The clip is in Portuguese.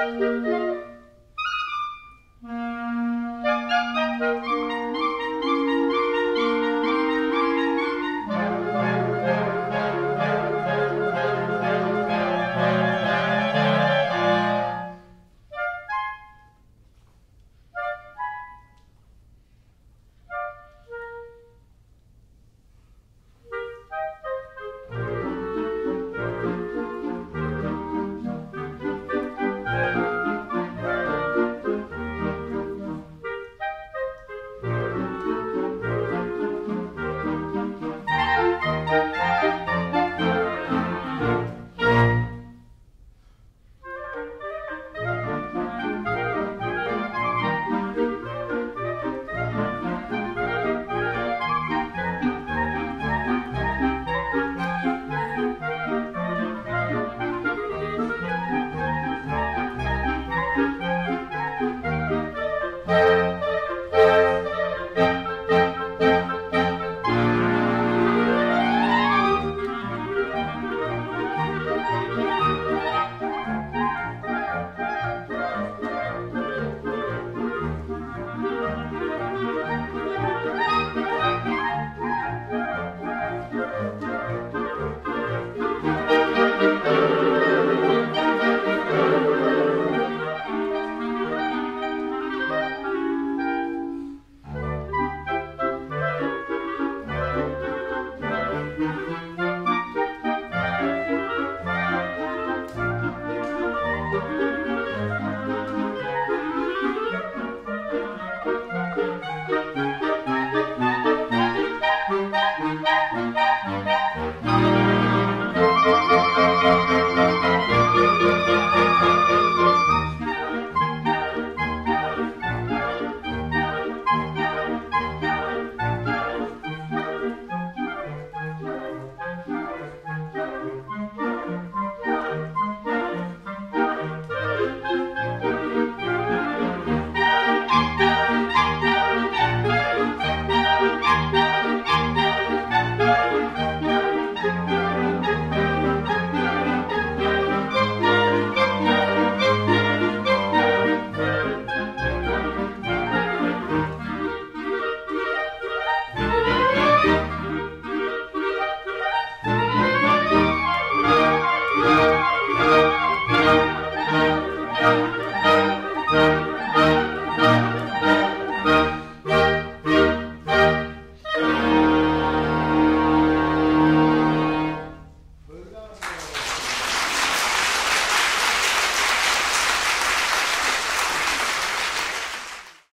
Música